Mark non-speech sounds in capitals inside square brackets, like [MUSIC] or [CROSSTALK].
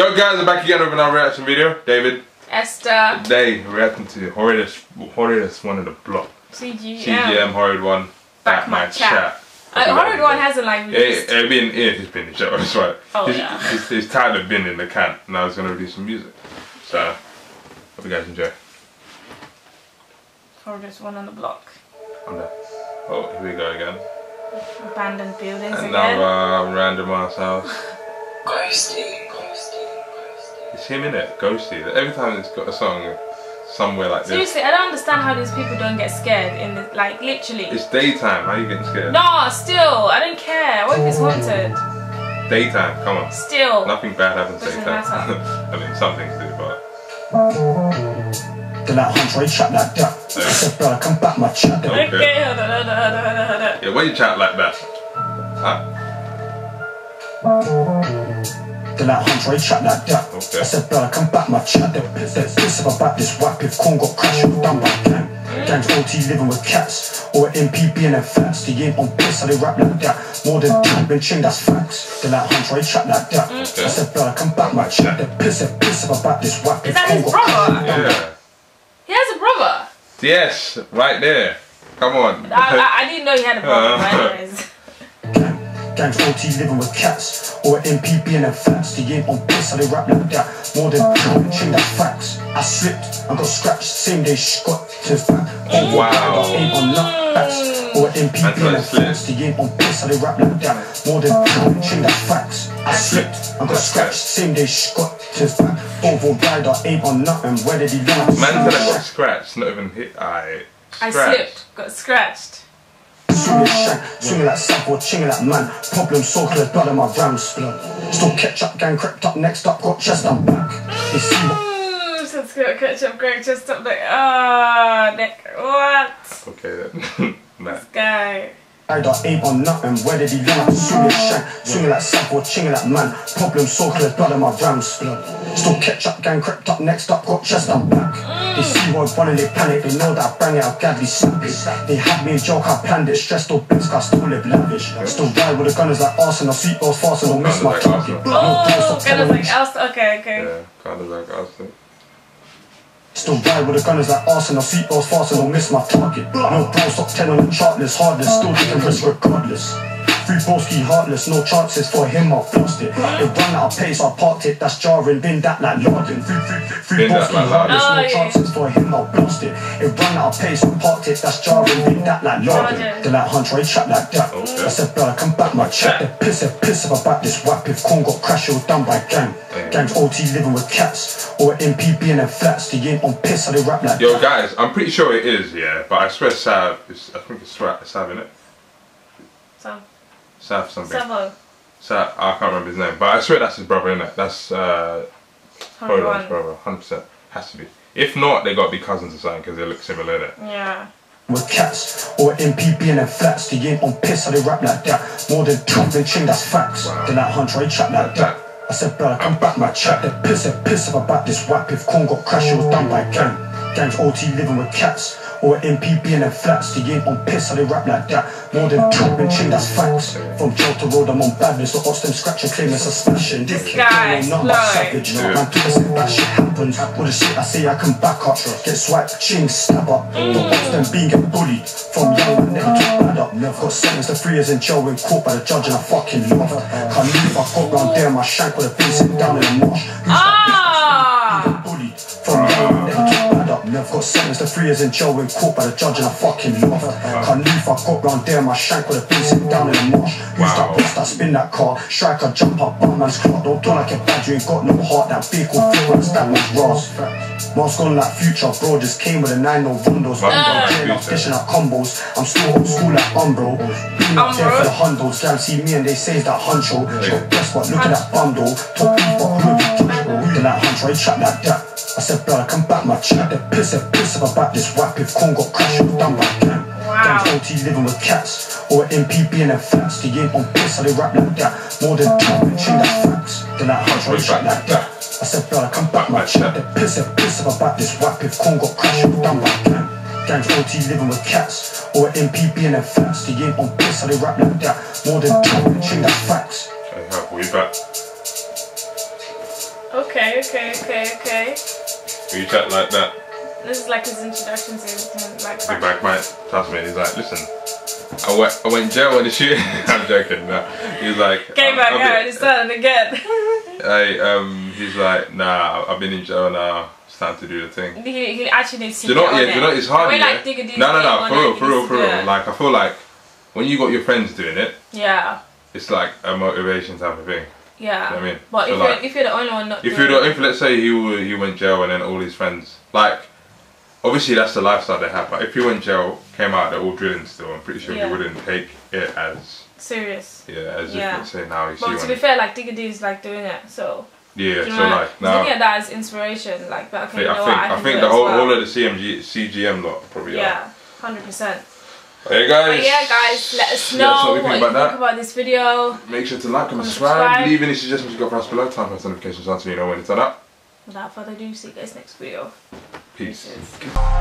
Yo guys, I'm back again with another reaction video. David. Esther. Today, we're reacting to Horridus, Horridus one of the block. CGM. CGM Horrid one. Back my chat. Uh, Horrid one hasn't like released. It, it been, yeah, he's been in the show, that's right. Oh he's, yeah. He's, he's tired of being in the can. Now he's gonna release some music. So, hope you guys enjoy. Horridus one on the block. On the, oh, here we go again. Abandoned buildings And again. now uh, random ass house. Ghosty, ghosty, ghosty. It's him in it, Ghosty. Every time it's got a song somewhere like this. Seriously, I don't understand how these people don't get scared in the like literally. It's daytime. How are you getting scared? No, still, I don't care. What if it's haunted? Daytime. Come on. Still. Nothing bad happens Doesn't daytime. matter. [LAUGHS] I mean, some things do, but Then that hunter, chat like that. I said, brother, come back, my chat. Okay. Okay, hold on, hold on, hold on, hold on, hold on. yeah, why you chat like that? Huh? Then that hunter, he chat like that. Okay. I said, brother, come back, my chat. They're they're pissed about this whack. If corn got crashed, it was done by gang. Gangs OT living with cats. Or MPB and them facts. They ain't on piss, so they rap like that. More than oh. two, been ching, that's facts. Then that hunter, he chat like that. Okay. I said, brother, come back, my chat. They're pissed, they're pissed about this whack. Is If that corn his got crashed, brother? it was done by Yeah. He has a brother. Yes, right there. Come on. I, I, I didn't know he had a brother, [LAUGHS] but anyways. Gang. Gangs OT living with cats or MPB and them facts. They ain't on piss, so they rap like that. More than two, that's facts. I slipped, I got scratched, same day shot to back. Oh Wow. I ain't on nutbacks or MPB and them facts. They ain't on piss, so they rap like that. More than two, that's facts. I slipped, I got scratched, same day shot to back. Volvo rider ain't on nothing. Where did he learn? Man said I got scratched, not even hit. I I slipped, got scratched. Swinging shank, swinging like Sav or chinging like man. Problem so clear, blood in my rams. Still catch up, gang crept up, next up, got chest, I'm back. They see what Ooh, so it's gonna catch up, Greg. Just up like, ah, Nick, what? Okay then. [LAUGHS] nah. This guy. rider ain't on nothing. Where did he learn? Swinging shank, swinging like Sav or chinging like man. Problem so clear, blood in my rams. Still catch up, gang crept up, next up, got chest, I'm back. They see what one and they panic, they know that I bang it, I'll gladly snap it. They had me a joke, I planned it, stressed or bits, I still live lavish. Still ride with the gunners like arsenal, seatbelts fast and don't miss my target. Oh, pulse, kind of like me. else. Okay, okay. Yeah, kind of like us. Still ride with the gunners like Arsenal, seatbelts fast and don't miss my target. No bro, stop 10 on the chartless, heartless, still oh. taking risk regardless. Free broski, heartless, no chances for him, I'll blast it. It run out of pace, I parked it, that's jarring, bin that like Lardin. Free, free, free, free Bin that broski, like heartless, Lardin. no Oh, yeah. chances for him, I'll blast it. It run out of pace, I parked it, that's jarring, bin that like Lardin. Lardin. Then like Hunter, he chat like that. Okay. I said, brother, come back, my chat. They're piss, they're piss about this whack. If corn got crashed, it was done by gang. Yeah. Gangs OT living with cats, or MPB and them flats. They ain't on piss, so they rap like Yo, guys, I'm pretty sure it is, yeah, but I swear Sav, is, I think it's Sav, Sav in it. Something. Savo, Sav, I can't remember his name, but I swear that's his brother in it. That's uh, Horrid's 101. brother, 100%. Has to be. If not, they gotta be cousins or something because they look similar, innit? Yeah. with cats or MPB and them flats. They ain't on piss, so they rap like that. More than two than ching, that's facts. Wow. Then that hunter, he chat like that. I said, brother, come back, my chat. They're piss, they're piss about this whack. If corn got crashed, it was done by gang. Gangs OT living with cats or MPB and them flats. They ain't on piss, so they rap like that. More than two than ching, that's facts. From jail to road, I'm on badness. So watch them scratch and claim it's a smashing. This guy is Not my savage, no Yeah. man. People say that shit happens. All the shit I say I can back up. Get swiped, ching, stab up. Don't watch them being get bullied. From young, I never took bad up. Never got sentenced to three years in jail when caught by the judge and I fucking laughed. Can't leave, I got round there, my shank would have been sitting down in the marsh. Who's Ah! Took bad up. Never got sentenced to three years in jail when caught by the judge and I fucking laughed. Can't leave, I got round there, my shank would have been sitting down in the marsh. Who's Wow. that boss that spin that car? Striker, jump up, man's clock. Don't talk like a bad, you ain't got no heart. That vehicle feel like that man's Ross. Mask gone like future, bro. Just came with a 9 no windows. Wow. I'm Future. dishing out combos. I'm still old school like Umbro. Been up there for the hundos. Gal see me and they say it's that huncho. Got best, but look at that bundle. Top beef, but who be touch, bro? Then that huncho, he chat like that. I said, brother, come back, my chat. They're piss, they're piss about this whack. If corn got crashed, it was done by gang. Wow. Gangs OT living with cats or MPB and them flats. They ain't on piss, so they rap like that. More than two, ching that facts. Then that huncho, he chat like that. I said, brother, come back, my chat. They're piss, they're piss about this whack. If corn got crashed, it was done by gang. Gangs OT living with cats or MPB and them flats. They ain't on piss, so they rap like that. More than two, ching that facts. Hey, how we back? Okay, okay, okay, okay. We chat like that. This is like his introduction to everything. Like, The back mate, trust me, he's like, listen, I went, I went jail when the shoot. [LAUGHS] I'm joking. No, he's like, Came back out, he started again. [LAUGHS] Hey, um, he's like, nah, I've been in jail now. It's time to do the thing. he, he actually needs to Do you know? what- on do you it. know? It's hard. Yeah? like, D's no, no, no. For real, for real, for real. it. Like, I feel like when you got your friends doing it, Yeah, it's like a motivation type of thing. Yeah. You know what I mean? But So, if, like, you're, if you're the only one not If doing you it, if let's say he he went jail and then all his friends like obviously that's the lifestyle they have but if he went jail came out they're all drilling still I'm pretty sure Yeah. he wouldn't take it as serious. yeah as Yeah. if let's say now see But to be fair, like Digga D is like doing it, so yeah so know, like he's now looking at that as inspiration. Like, but I okay, think you know think, what? I, I can think the whole well. all of the CMG CGM lot probably yeah, hundred percent. Hey guys But yeah, guys, let us know what you what think you about think that. about this video. make sure to like Comment, subscribe subscribe. leave any suggestions you got for us below time for notifications on so you know when it's on up Without further ado, see you guys next video. peace Peace.